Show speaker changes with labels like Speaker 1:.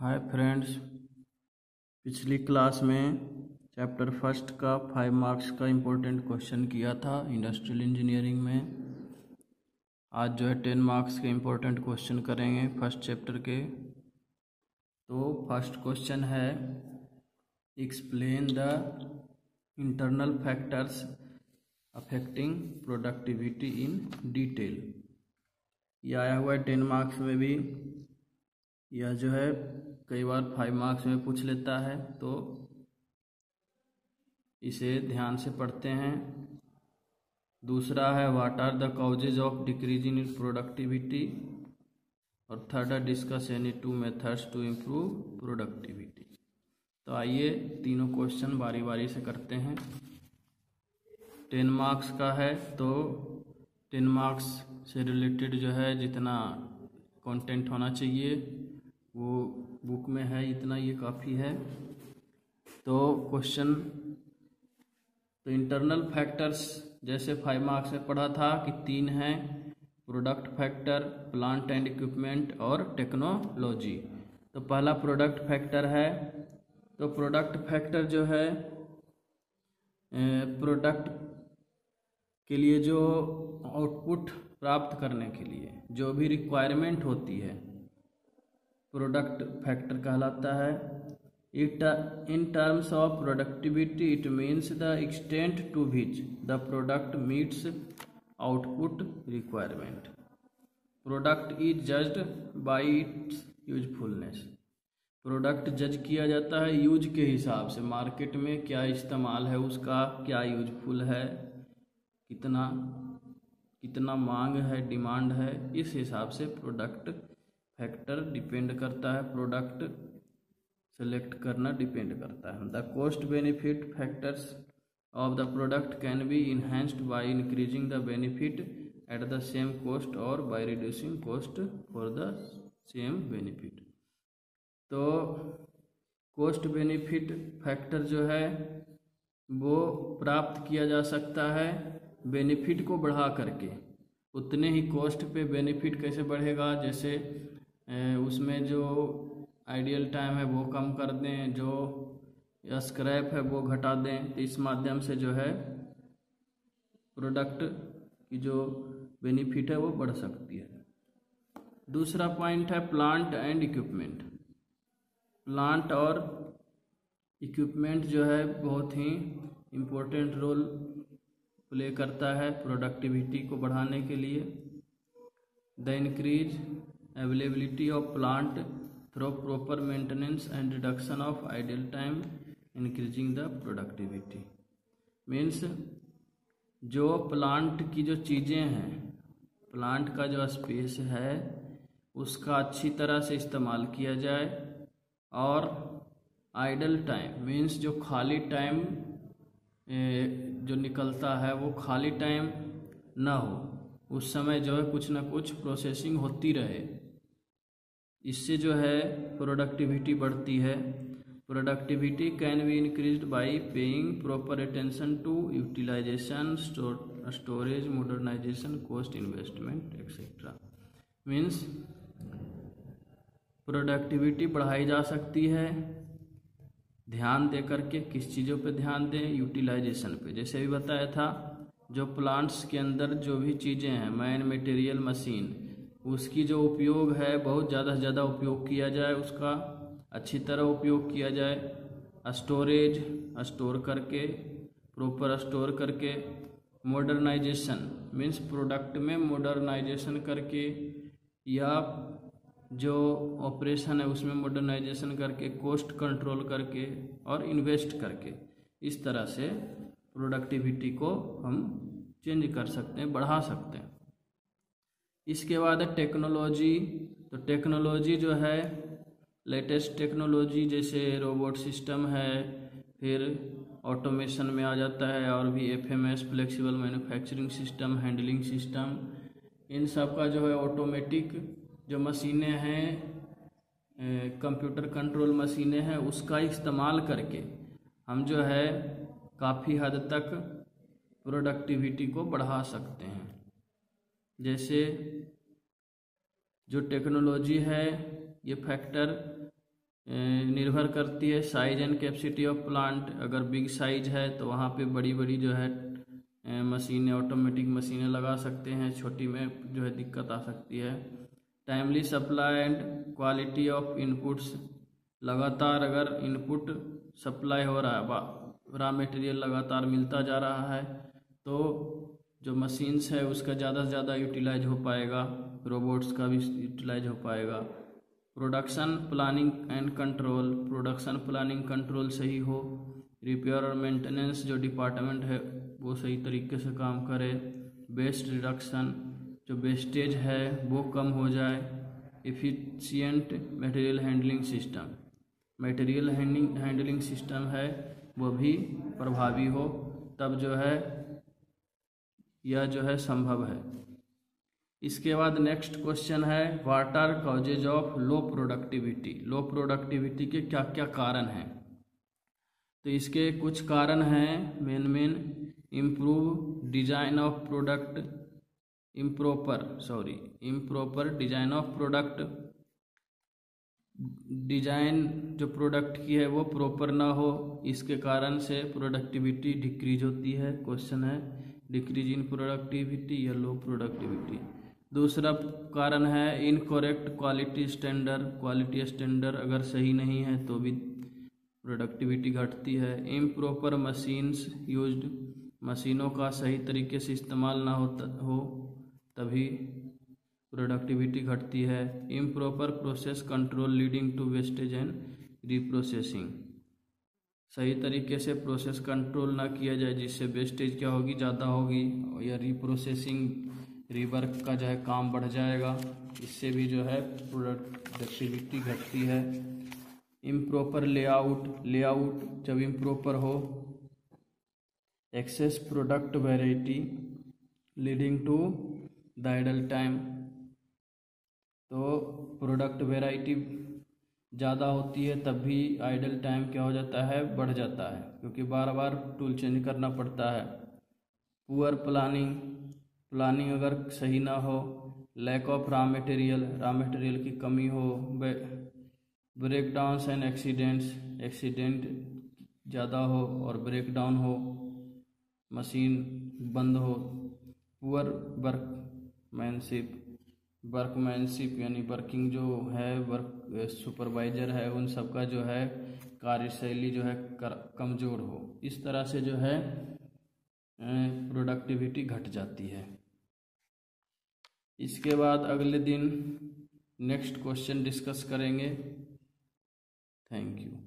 Speaker 1: हाय friends पिछली class में chapter first का फाइव मार्क्स का इम्पोर्टेंट क्वेश्चन किया था इंडस्ट्रियल इंजीनियरिंग में। आज जो है टेन मार्क्स के इम्पोर्टेंट क्वेश्चन करेंगे फ़र्स्ट चैप्टर के। तो फ़र्स्ट क्वेश्चन है explain the internal factors affecting productivity in detail ये आया हुआ है टेन मार्क्स में भी। यह जो है कई बार फाइव मार्क्स में पूछ लेता है तो इसे ध्यान से पढ़ते हैं। दूसरा है what are the causes of decreasing in productivity और थर्ड है discuss any two methods to improve productivity तो आइए तीनों क्वेश्चन बारी बारी से करते हैं। टेन मार्क्स का है तो टेन मार्क्स से रिलेटेड जो है जितना कंटेंट होना चाहिए। वो बुक में है, इतना ये काफ़ी है। तो क्वेश्चन तो इंटरनल फैक्टर्स जैसे फाइव मार्क्स में पढ़ा था कि तीन हैं product factor plant and equipment और टेक्नोलॉजी तो पहला प्रोडक्ट फैक्टर है तो प्रोडक्ट फैक्टर जो है प्रोडक्ट के लिए जो आउटपुट प्राप्त करने के लिए, जो भी रिक्वायरमेंट होती है प्रोडक्ट फैक्टर कहलाता है। It in terms of productivity it means the extent to which the product meets output requirement product is judged by its usefulness product जज किया जाता है यूज़ के हिसाब से। मार्केट में क्या इस्तेमाल है उसका? क्या यूजफुल है? कितना कितना मांग है डिमांड है? इस हिसाब से प्रोडक्ट फैक्टर डिपेंड करता है प्रोडक्ट सेलेक्ट करना डिपेंड करता है। The cost benefit factors of the product can be enhanced by increasing the benefit at the same cost और by reducing cost for the same benefit तो cost benefit factor जो है, वो प्राप्त किया जा सकता है बेनिफिट को बढ़ा करके। उतने ही कॉस्ट पे बेनिफिट कैसे बढ़ेगा? जैसे उसमें जो आइडियल टाइम है वो कम कर दें, जो स्क्रैप है वो घटा दें। तो इस माध्यम से जो है प्रोडक्ट की जो बेनिफिट है वो बढ़ सकती है। दूसरा पॉइंट है प्लांट एंड इक्विपमेंट प्लांट और इक्विपमेंट जो है बहुत ही इम्पोर्टेंट रोल प्ले करता है प्रोडक्टिविटी को बढ़ाने के लिए। The increase availability of plant through proper maintenance and reduction of idle time increasing the productivity means जो प्लांट की जो चीज़ें हैं प्लांट का जो स्पेस है उसका अच्छी तरह से इस्तेमाल किया जाए और आइडल टाइम मीन्स जो खाली टाइम जो निकलता है वो खाली टाइम ना हो उस समय जो है कुछ ना कुछ प्रोसेसिंग होती रहे। इससे जो है प्रोडक्टिविटी बढ़ती है। Productivity can be increase by paying proper attention to utilization storage modernization cost investment etcetera means productivity बढ़ाई जा सकती है। ध्यान दे करके किस चीज़ों पे ध्यान दें? यूटिलाइजेशन पे। जैसे भी बताया था जो प्लांट्स के अंदर जो भी चीज़ें हैं मैन मटेरियल मशीन उसकी जो उपयोग है, बहुत ज़्यादा से ज़्यादा उपयोग किया जाए, उसका अच्छी तरह उपयोग किया जाए। स्टोरेज स्टोर करके प्रॉपर स्टोर करके मॉडर्नाइजेशन मीन्स प्रोडक्ट में मॉडर्नाइजेशन करके, या जो ऑपरेशन है, उसमें मॉडर्नाइजेशन करके कॉस्ट कंट्रोल करके और इन्वेस्ट करके, इस तरह से प्रोडक्टिविटी को हम चेंज कर सकते हैं, बढ़ा सकते हैं। इसके बाद है टेक्नोलॉजी। तो टेक्नोलॉजी जो है, लेटेस्ट टेक्नोलॉजी जैसे रोबोट सिस्टम है, फिर ऑटोमेशन में आ जाता है और भी F M S flexible manufacturing system, handling system, इन सब का जो है ऑटोमेटिक जो मशीनें हैं कंप्यूटर कंट्रोल मशीनें हैं, उसका इस्तेमाल करके हम जो है काफ़ी हद तक प्रोडक्टिविटी को बढ़ा सकते हैं। जैसे जो टेक्नोलॉजी है, ये फैक्टर निर्भर करती है size and capacity of plant अगर बिग साइज़ है तो वहाँ पे बड़ी बड़ी जो है मशीनें ऑटोमेटिक मशीनें लगा सकते हैं। छोटी में जो है, दिक्कत आ सकती है। Timely supply and quality of inputs लगातार अगर इनपुट सप्लाई हो रहा है रॉ मटेरियल लगातार मिलता जा रहा है तो जो मशीन्स है, उसका ज़्यादा से ज़्यादा यूटिलाइज हो पाएगा रोबोट्स का भी यूटिलाइज हो पाएगा। Production planning and control production planning control सही हो रिपेयर और मेंटेनेंस जो डिपार्टमेंट है, वो सही तरीके से काम करे। वेस्ट रिडक्शन जो वेस्टेज है, वो कम हो जाए। Efficient material handling system material handling handling system है, वो भी प्रभावी हो। तब जो है यह जो है संभव है। इसके बाद नेक्स्ट क्वेश्चन है what are causes of low productivity low productivity के क्या क्या कारण हैं? तो इसके कुछ कारण हैं main main improve design of product improper sorry improper design of product design जो प्रोडक्ट की है वो प्रॉपर ना हो, इसके कारण से प्रोडक्टिविटी डिक्रीज होती है क्वेश्चन है। डिक्रीज इन प्रोडक्टिविटी या लो प्रोडक्टिविटी। दूसरा कारण है incorrect quality standard quality standard अगर सही नहीं है तो भी प्रोडक्टिविटी घटती है। इम्प्रॉपर मशीन्स यूज्ड मशीनों का सही तरीके से इस्तेमाल ना होता हो, तभी प्रोडक्टिविटी घटती है। Improper process control leading to wastage and reprocessing सही तरीके से प्रोसेस कंट्रोल ना किया जाए, जिससे वेस्टेज क्या होगी? ज़्यादा होगी या रिप्रोसेसिंग रिवर्क का जो है काम बढ़ जाएगा। इससे भी जो है प्रोडक्टिविटी घटती है। इम्प्रॉपर लेआउट लेआउट जब इम्प्रॉपर हो excess product variety leading to the idle time तो प्रोडक्ट वेराइटी ज़्यादा होती है, तब भी आइडल टाइम क्या हो जाता है? बढ़ जाता है, क्योंकि बार बार टूल चेंज करना पड़ता है। पुअर प्लानिंग प्लानिंग अगर सही ना हो lack of raw material raw material की कमी हो break down and accidents accident ज़्यादा हो और ब्रेक डाउन हो मशीन बंद हो पुअर वर्कमैनशिप वर्कमैनशिप यानी वर्किंग जो है, वर्क सुपरवाइजर है, उन सबका जो है कार्यशैली जो है कमज़ोर हो। इस तरह से जो है प्रोडक्टिविटी घट जाती है। इसके बाद अगले दिन नेक्स्ट क्वेश्चन डिस्कस करेंगे। Thank you